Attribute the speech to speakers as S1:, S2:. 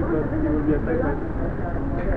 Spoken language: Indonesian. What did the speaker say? S1: worry, but you will be attacked by